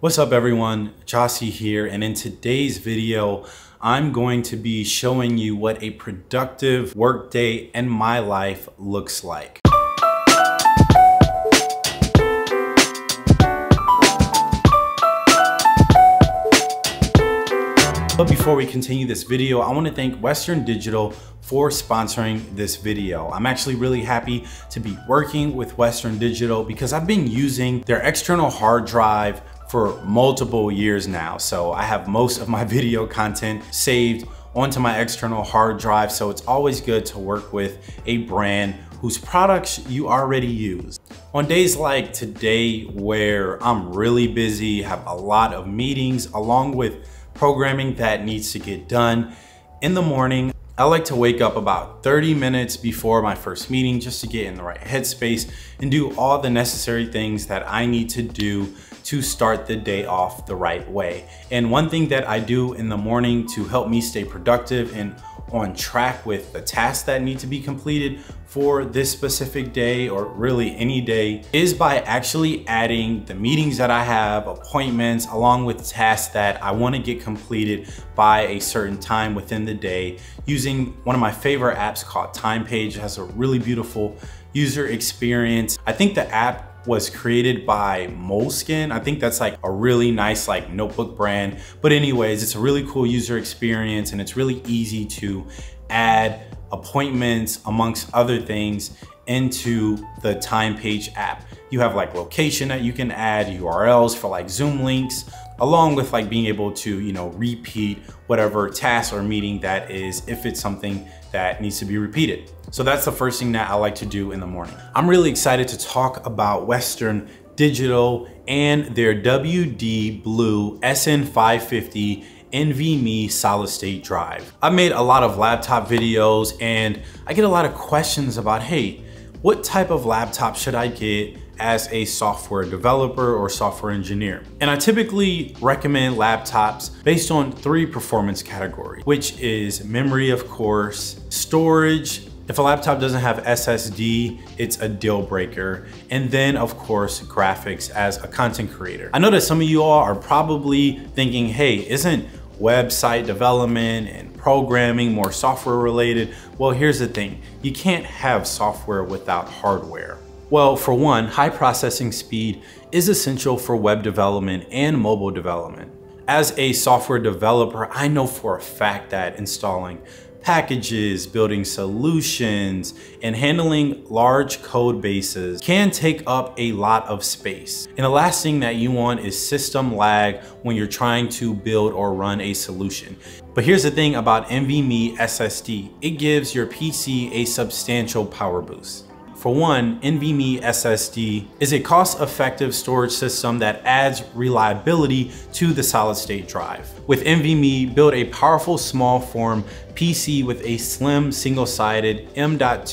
What's up everyone, Gyasi here, and in today's video, I'm going to be showing you what a productive workday in my life looks like. But before we continue this video, I wanna thank Western Digital for sponsoring this video. I'm actually really happy to be working with Western Digital because I've been using their external hard drive for multiple years now. So I have most of my video content saved onto my external hard drive. So it's always good to work with a brand whose products you already use. On days like today where I'm really busy, have a lot of meetings along with programming that needs to get done in the morning, I like to wake up about 30 minutes before my first meeting just to get in the right headspace and do all the necessary things that I need to do to start the day off the right way. And one thing that I do in the morning to help me stay productive and on track with the tasks that need to be completed for this specific day or really any day is by actually adding the meetings that I have, appointments, along with tasks that I wanna get completed by a certain time within the day using one of my favorite apps called TimePage. It has a really beautiful user experience. I think the app was created by Moleskine. I think that's like a really nice like notebook brand. But anyways, it's a really cool user experience and it's really easy to add appointments amongst other things into the time page app. You have like location that you can add, URLs for like Zoom links, along with like being able to, you know, repeat whatever task or meeting that is if it's something that needs to be repeated. So that's the first thing that I like to do in the morning. I'm really excited to talk about Western Digital and their WD Blue SN550 NVMe solid state drive. I've made a lot of laptop videos and I get a lot of questions about, hey, what type of laptop should I get as a software developer or software engineer. And I typically recommend laptops based on three performance categories, which is memory, of course, storage, if a laptop doesn't have SSD, it's a deal breaker. And then of course, graphics as a content creator. I know that some of you all are probably thinking, hey, isn't website development and programming more software related? Well, here's the thing, you can't have software without hardware. Well, for one, high processing speed is essential for web development and mobile development. As a software developer, I know for a fact that installing packages, building solutions, and handling large code bases can take up a lot of space. And the last thing that you want is system lag when you're trying to build or run a solution. But here's the thing about NVMe SSD, it gives your PC a substantial power boost. For one, NVMe SSD is a cost-effective storage system that adds reliability to the solid-state drive. With NVMe, build a powerful small form PC with a slim single-sided M.2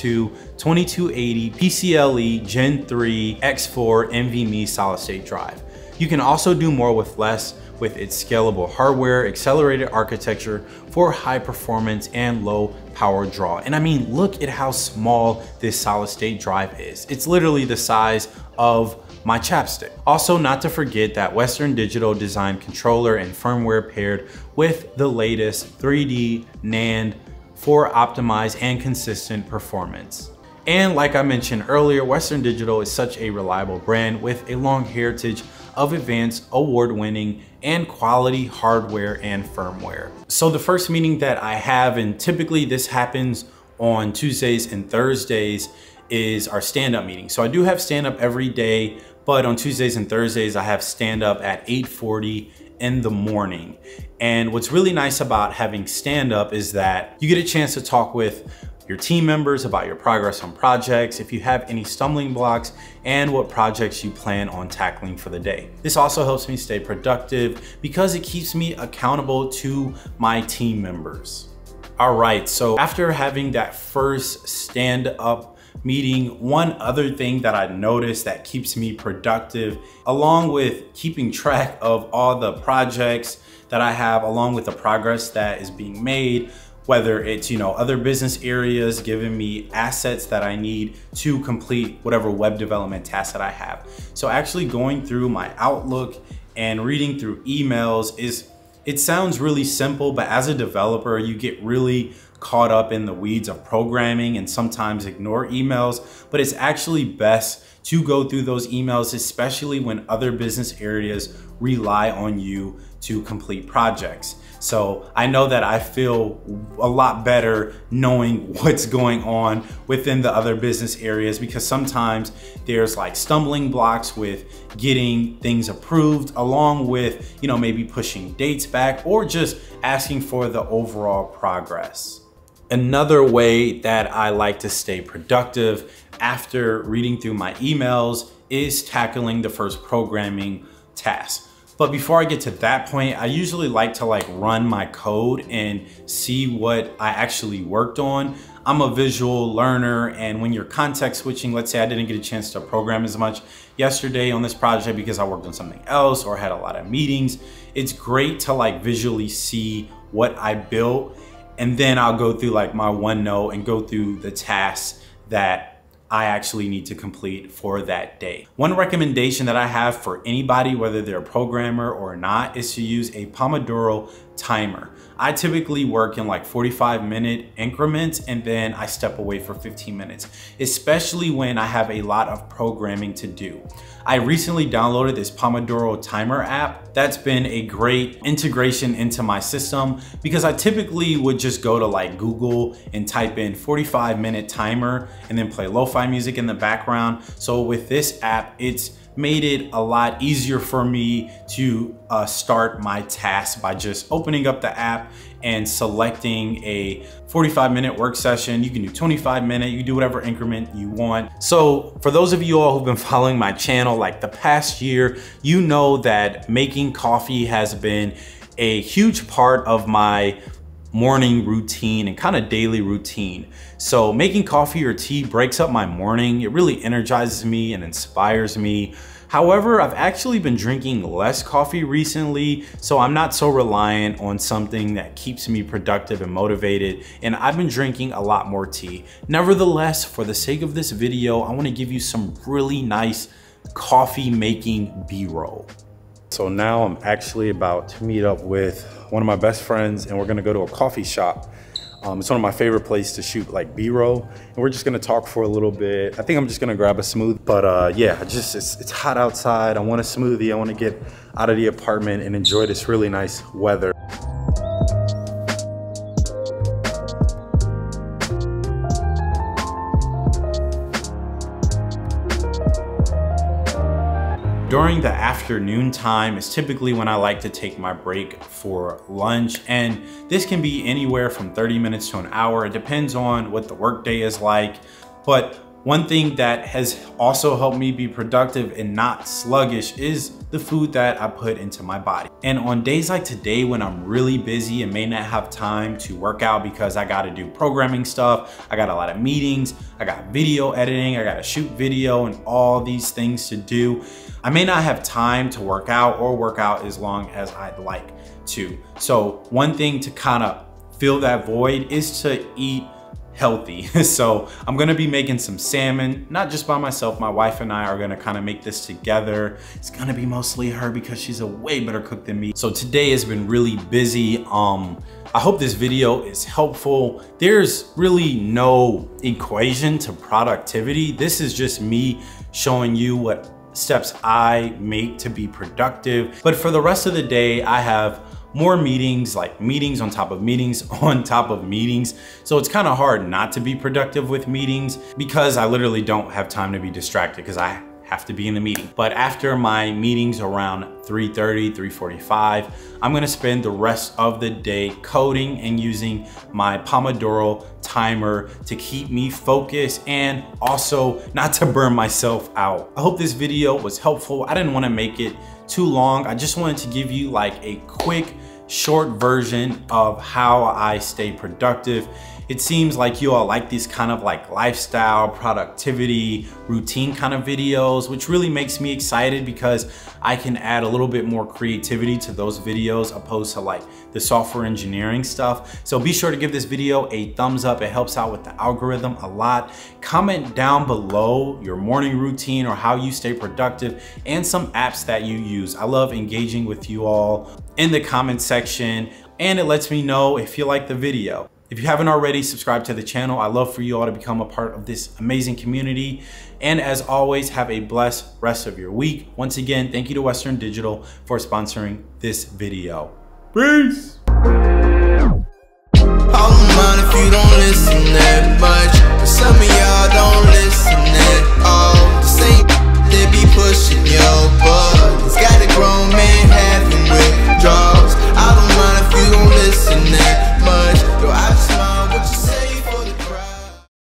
2280 PCIe Gen 3 X4 NVMe solid-state drive. You can also do more with less with its scalable hardware, accelerated architecture for high performance and low power draw. And I mean, look at how small this solid state drive is. It's literally the size of my chapstick. Also, not to forget that Western Digital designed controller and firmware paired with the latest 3D NAND for optimized and consistent performance. And like I mentioned earlier, Western Digital is such a reliable brand with a long heritage of advanced, award-winning, and quality hardware and firmware. So the first meeting that I have, and typically this happens on Tuesdays and Thursdays, is our stand-up meeting. So I do have stand-up every day, but on Tuesdays and Thursdays, I have stand-up at 8.40 in the morning. And what's really nice about having stand-up is that you get a chance to talk with your team members about your progress on projects, if you have any stumbling blocks, and what projects you plan on tackling for the day. This also helps me stay productive because it keeps me accountable to my team members. All right, so after having that first stand up meeting, one other thing that I noticed that keeps me productive, along with keeping track of all the projects that I have, along with the progress that is being made, whether it's you know other business areas giving me assets that I need to complete whatever web development task that I have. So actually going through my Outlook and reading through emails is it sounds really simple, but as a developer, you get really caught up in the weeds of programming and sometimes ignore emails, but it's actually best to go through those emails, especially when other business areas rely on you to complete projects. So I know that I feel a lot better knowing what's going on within the other business areas because sometimes there's like stumbling blocks with getting things approved along with, you know, maybe pushing dates back or just asking for the overall progress. Another way that I like to stay productive after reading through my emails is tackling the first programming task. But before I get to that point, I usually like to like run my code and see what I actually worked on. I'm a visual learner and when you're context switching, let's say I didn't get a chance to program as much yesterday on this project because I worked on something else or had a lot of meetings, it's great to like visually see what I built and then I'll go through like my OneNote and go through the tasks that I actually need to complete for that day. One recommendation that I have for anybody, whether they're a programmer or not, is to use a Pomodoro timer. I typically work in like 45 minute increments and then I step away for 15 minutes, especially when I have a lot of programming to do. I recently downloaded this Pomodoro timer app. That's been a great integration into my system because I typically would just go to like Google and type in 45 minute timer and then play lo-fi music in the background. So with this app, it's made it a lot easier for me to uh, start my task by just opening up the app and selecting a 45 minute work session. You can do 25 minute, you do whatever increment you want. So for those of you all who've been following my channel like the past year, you know that making coffee has been a huge part of my morning routine and kind of daily routine. So making coffee or tea breaks up my morning. It really energizes me and inspires me. However, I've actually been drinking less coffee recently, so I'm not so reliant on something that keeps me productive and motivated, and I've been drinking a lot more tea. Nevertheless, for the sake of this video, I wanna give you some really nice coffee making B-roll. So now I'm actually about to meet up with one of my best friends and we're gonna go to a coffee shop. Um, it's one of my favorite places to shoot like B-roll and we're just gonna talk for a little bit. I think I'm just gonna grab a smoothie, but uh, yeah, just it's, it's hot outside. I want a smoothie. I wanna get out of the apartment and enjoy this really nice weather. During the afternoon time is typically when I like to take my break for lunch and this can be anywhere from 30 minutes to an hour. It depends on what the workday is like, but one thing that has also helped me be productive and not sluggish is the food that I put into my body. And on days like today when I'm really busy and may not have time to work out because I gotta do programming stuff, I got a lot of meetings, I got video editing, I gotta shoot video and all these things to do. I may not have time to work out or work out as long as I'd like to. So one thing to kind of fill that void is to eat healthy. so I'm gonna be making some salmon, not just by myself. My wife and I are gonna kind of make this together. It's gonna be mostly her because she's a way better cook than me. So today has been really busy. Um, I hope this video is helpful. There's really no equation to productivity. This is just me showing you what steps I make to be productive. But for the rest of the day, I have more meetings, like meetings on top of meetings on top of meetings. So it's kind of hard not to be productive with meetings because I literally don't have time to be distracted because I have to be in the meeting. But after my meetings around 3.30, 3.45, I'm gonna spend the rest of the day coding and using my Pomodoro timer to keep me focused and also not to burn myself out. I hope this video was helpful. I didn't wanna make it too long. I just wanted to give you like a quick short version of how I stay productive. It seems like you all like these kind of like lifestyle, productivity, routine kind of videos, which really makes me excited because I can add a little bit more creativity to those videos opposed to like the software engineering stuff. So be sure to give this video a thumbs up. It helps out with the algorithm a lot. Comment down below your morning routine or how you stay productive and some apps that you use. I love engaging with you all in the comment section and it lets me know if you like the video. If you haven't already, subscribe to the channel. I love for you all to become a part of this amazing community. And as always, have a blessed rest of your week. Once again, thank you to Western Digital for sponsoring this video. Peace!